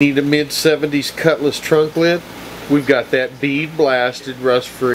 Need a mid 70s Cutlass trunk lid? We've got that bead blasted rust free